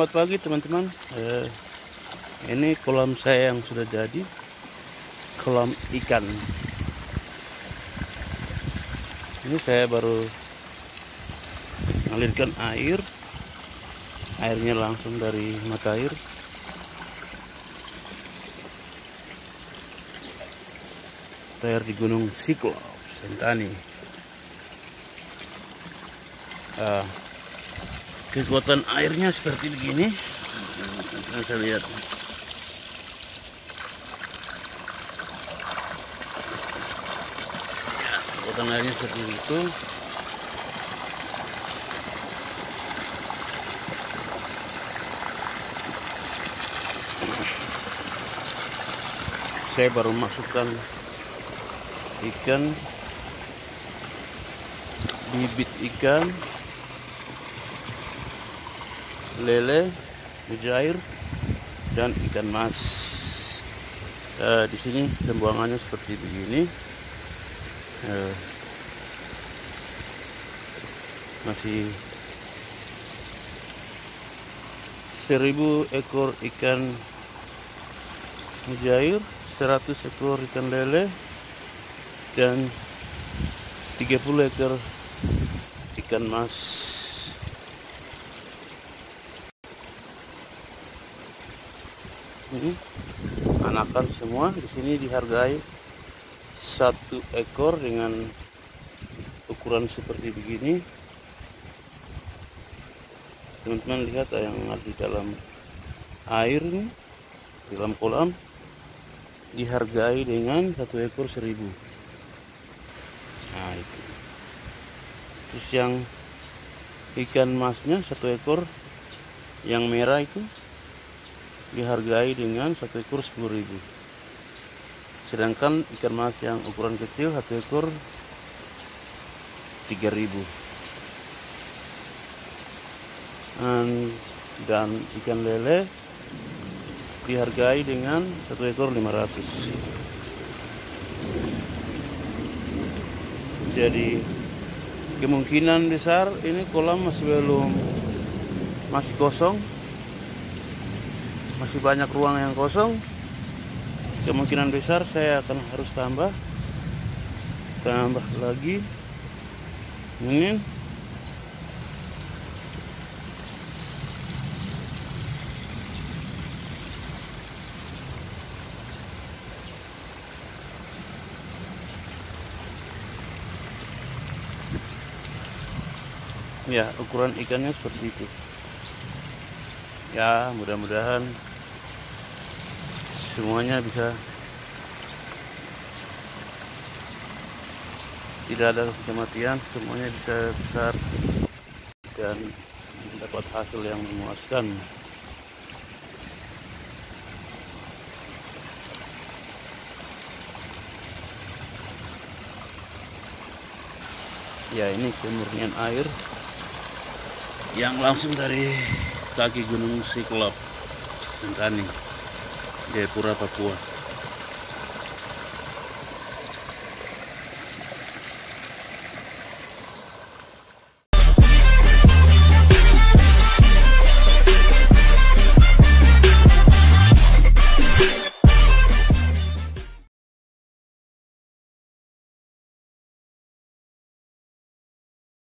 Selamat pagi teman-teman. Eh, ini kolam saya yang sudah jadi, kolam ikan. Ini saya baru mengalirkan air, airnya langsung dari mata air. Air di Gunung Siklops, Sentani. Uh, kekuatan airnya seperti begini. Nah, saya lihat. Ya, kekuatan airnya seperti itu. Saya baru masukkan ikan bibit ikan lele, mujair, dan ikan mas. Uh, di sini pembuangannya seperti begini. Uh, masih seribu ekor ikan mujair, 100 ekor ikan lele, dan 30 ekor ikan mas. Ini anakan semua di sini dihargai satu ekor dengan ukuran seperti begini. Teman-teman lihat yang ada di dalam air ini di dalam kolam dihargai dengan satu ekor seribu. Nah itu. Terus yang ikan masnya satu ekor yang merah itu dihargai dengan satu ekor sepuluh ribu. Sedangkan ikan mas yang ukuran kecil satu ekor tiga ribu. Dan ikan lele dihargai dengan satu ekor 500 jadi kemungkinan besar ini kolam masih belum masih kosong masih banyak ruang yang kosong. Kemungkinan besar saya akan harus tambah. Tambah lagi. Ini ya ukuran ikannya seperti itu. Ya mudah-mudahan semuanya bisa. Tidak ada kematian semuanya bisa besar dan dapat hasil yang memuaskan. Ya ini kemurnian air yang langsung dari kaki gunung Siklop Sentani 예, 보라바꾸와